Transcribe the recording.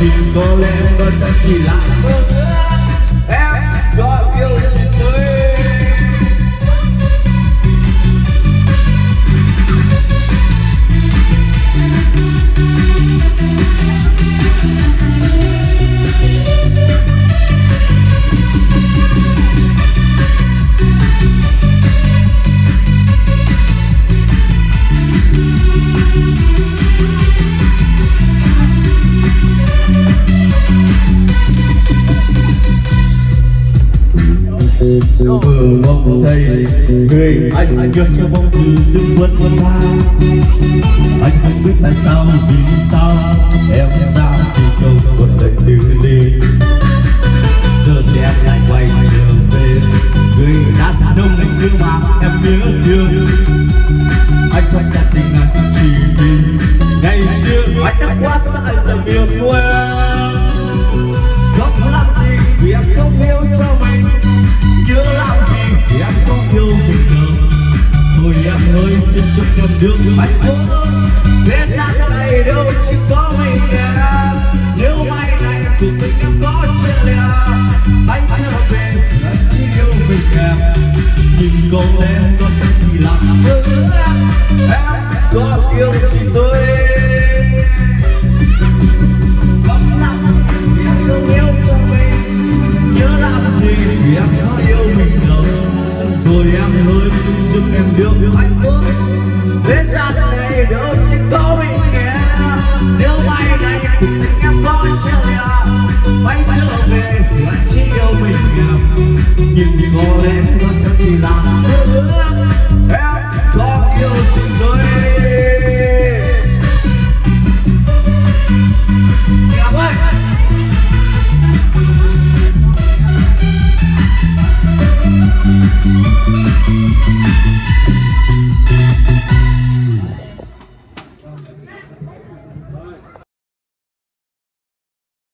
nhưng có lẽ đó chẳng chỉ là mơ vừa mong thấy người anh anh nhớ sao mong từ dưng vẫn xa. Anh không biết tại sao, vì sao em sao thì không một lần từ đi giờ thì em lại quay trở về người đã ông anh chưa mà em nhớ thương. Anh sống chặt tình anh chỉ vì ngày xưa anh đã quá xa anh là miền quê. Em trong nhầm đường mày phố hạnh ra sau này đâu chỉ có mình em nếu mai này cuộc mình không có chia lẻ. Anh trở về anh chỉ yêu mình em. Nhưng có lẽ có chẳng thì là mơ. Em có yêu gì tôi không làm em không yêu của mình. Nhớ làm gì vì em có yêu mình đâu thôi em ơi xin chúc em được. Hạnh phúc. Thế gian này đỡ chỉ có mình nghe. Nếu mai này cuộc tình em có chia lìa anh trở về, thì anh chỉ yêu mình em nhưng có lẽ nó chắc chỉ là mơ ước em có yêu gì tôi. Ngọc ơi